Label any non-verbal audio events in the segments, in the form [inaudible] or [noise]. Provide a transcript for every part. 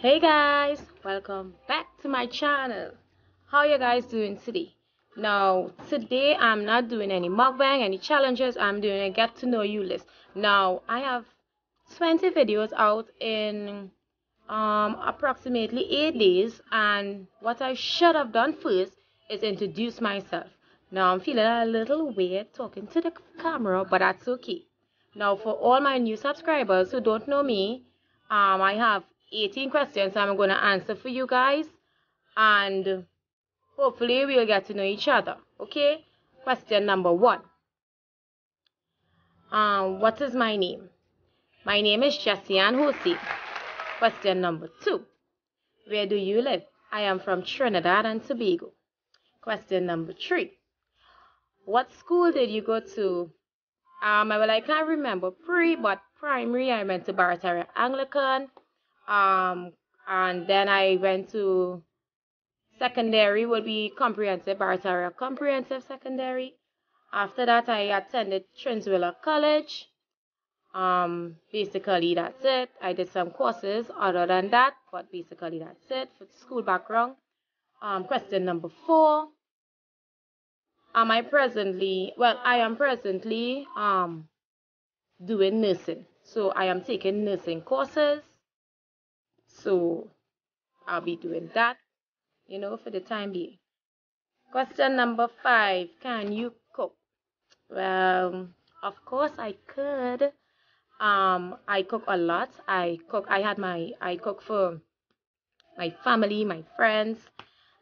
hey guys welcome back to my channel. How are you guys doing today? Now today i'm not doing any mukbang any challenges. I'm doing a get to know you list. Now i have 20 videos out in um approximately eight days. And what i should have done first is introduce myself. Now i'm feeling a little weird talking to the camera but that's okay. Now for all my new subscribers who don't know me um i have 18 questions I'm going to answer for you guys and hopefully we'll get to know each other. Okay? Question number one. Um, what is my name? My name is Jessie Ann Hosey. Question number two. Where do you live? I am from Trinidad and Tobago. Question number three. What school did you go to? Um, well, I can't remember pre, but primary I went to Barataria Anglican. Um, and then I went to secondary would be comprehensive Barataria comprehensive secondary. After that, I attended Trinswiller College. Um, basically that's it. I did some courses other than that, but basically that's it for school background. Um, question number four. Am I presently, well, I am presently um, doing nursing. So I am taking nursing courses. So I'll be doing that, you know, for the time being. Question number five Can you cook? Well, of course I could. Um, I cook a lot. I cook, I had my, I cook for my family, my friends.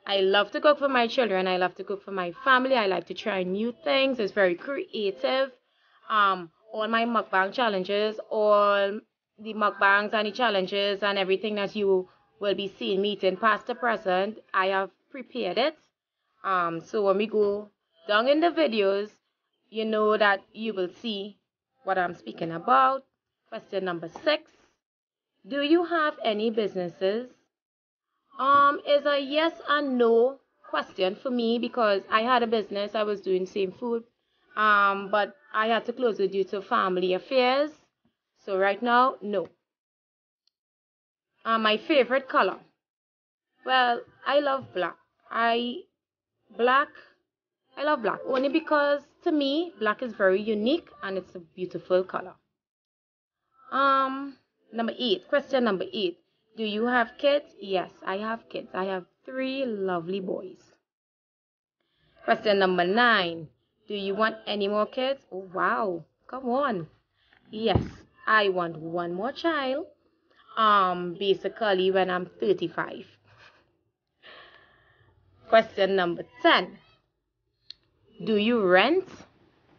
I love to cook for my children. I love to cook for my family. I like to try new things. It's very creative. Um, all my mukbang challenges, all the mukbangs and the challenges and everything that you will be seeing meeting past the present, I have prepared it. Um, so when we go down in the videos, you know that you will see what I'm speaking about. Question number six. Do you have any businesses? Um, is a yes and no question for me because I had a business. I was doing same food. Um, but I had to close it due to family affairs. So right now, no. Uh, my favorite color. Well, I love black. I black. I love black only because to me, black is very unique and it's a beautiful color. Um, number eight. Question number eight. Do you have kids? Yes, I have kids. I have three lovely boys. Question number nine. Do you want any more kids? Oh, wow. Come on. Yes, I want one more child. Um, basically when I'm 35. Question number 10. Do you rent? [laughs]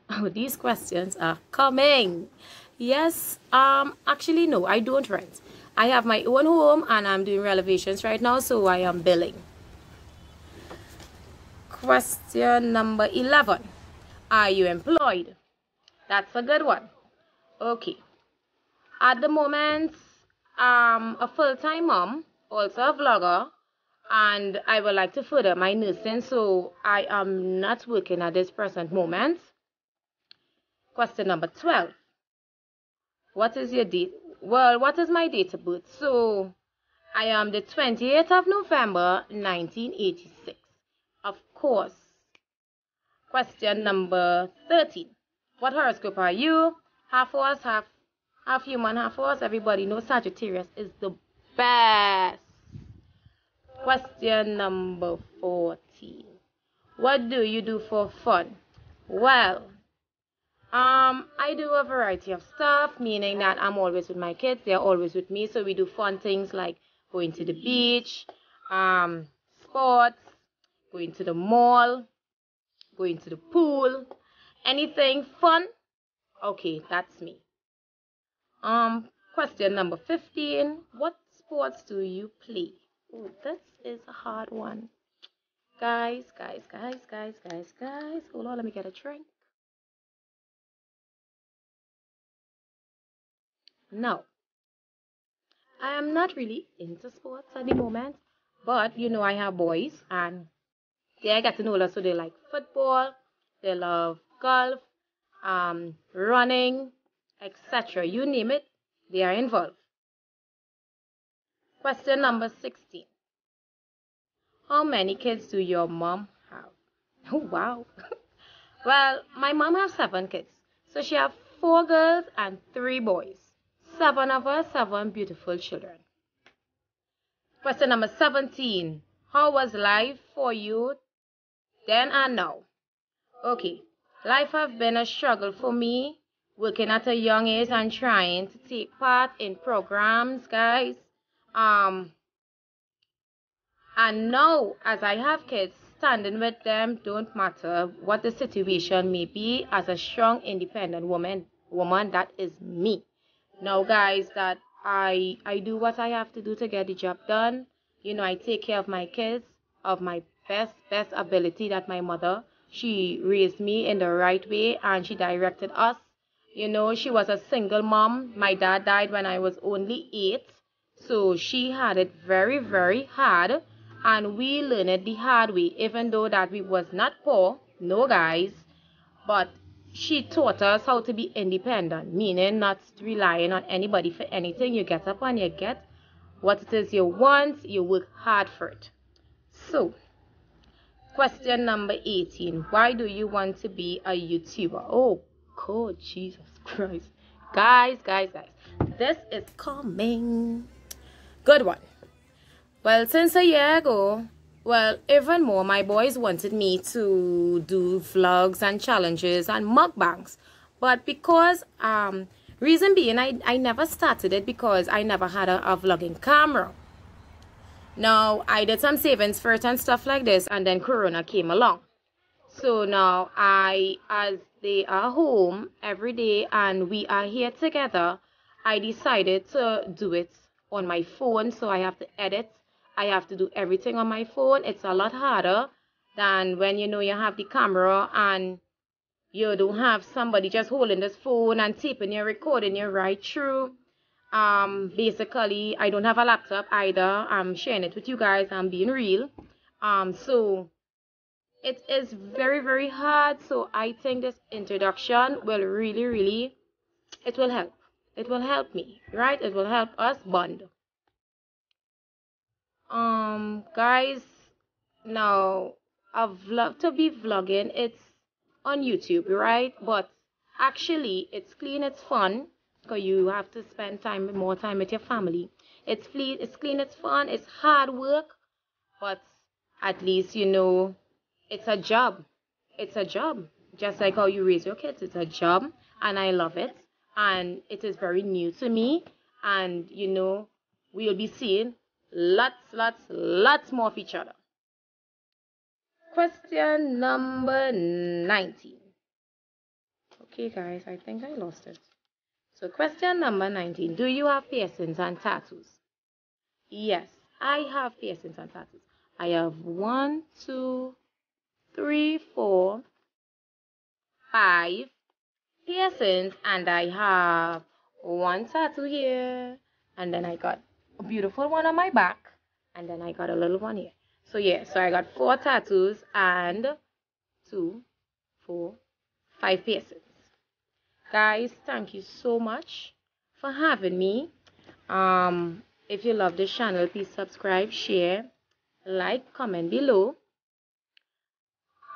Oh, these questions are coming. Yes, um, actually, no, I don't rent. I have my own home and I'm doing renovations right now, so I am billing. Question number 11. Are you employed? That's a good one. Okay. At the moment, I'm a full-time mom, also a vlogger, and I would like to further my nursing, so I am not working at this present moment. Question number 12. What is your date? Well, what is my date of birth? So, I am the 28th of November, 1986. Of course. Question number 13. What horoscope are you? Half horse, half half human, half horse. Everybody knows Sagittarius is the best. Question number 14. What do you do for fun? Well, um, I do a variety of stuff, meaning that I'm always with my kids. They're always with me. So we do fun things like going to the beach, um, sports, going to the mall, going to the pool, anything fun. Okay, that's me. Um, question number 15. What sports do you play? Oh, this is a hard one. Guys, guys, guys, guys, guys, guys. Hold on, let me get a drink. No. I am not really into sports at the moment, but you know I have boys and they I get to know them so they like football, they love golf, um, running, etc. You name it, they are involved. Question number 16. How many kids do your mom have? [laughs] Oh, wow. [laughs] well, my mom has seven kids. So she has four girls and three boys. Seven of us, seven beautiful children. Question number 17. How was life for you then and now? Okay, life have been a struggle for me, working at a young age and trying to take part in programs, guys. Um, and now, as I have kids, standing with them don't matter what the situation may be. As a strong, independent woman, woman that is me. Now, guys, that I I do what I have to do to get the job done. You know, I take care of my kids of my best best ability that my mother she raised me in the right way and she directed us. You know, she was a single mom. My dad died when I was only eight. So she had it very, very hard. And we learned it the hard way, even though that we was not poor, no guys. But she taught us how to be independent, meaning not relying on anybody for anything. You get up and you get what it is you want, you work hard for it. So, Question number 18. Why do you want to be a YouTuber? Oh, God, Jesus Christ. Guys, guys, guys. This is coming. Good one. Well, since a year ago, well, even more, my boys wanted me to do vlogs and challenges and mukbangs. But because, um, reason being, I, I never started it because I never had a, a vlogging camera. Now, I did some savings for it and stuff like this, and then Corona came along. So now, I, as they are home every day and we are here together, I decided to do it on my phone. So I have to edit. I have to do everything on my phone. It's a lot harder than when you know you have the camera and you don't have somebody just holding this phone and taping your recording you right through um basically i don't have a laptop either i'm sharing it with you guys i'm being real um so it is very very hard so i think this introduction will really really it will help. It will help me right? It will help us bond. Um guys now i've loved to be vlogging. It's on youtube right? But actually it's clean it's fun because you have to spend time more time with your family. It's clean, it's clean, it's fun, it's hard work, but at least you know it's a job. It's a job. Just like how you raise your kids, it's a job, and I love it. And it is very new to me, and you know we'll be seeing lots, lots, lots more of each other. Question number 19. Okay, guys, I think I lost it. So question number 19. Do you have piercings and tattoos? Yes, I have piercings and tattoos. I have one, two, three, four, five piercings and I have one tattoo here and then I got a beautiful one on my back and then I got a little one here. So yeah, so I got four tattoos and two, four, five piercings. Guys thank you so much for having me. Um if you love this channel please subscribe share like comment below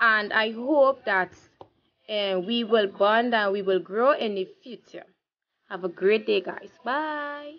and i hope that uh, we will bond and we will grow in the future. Have a great day guys. Bye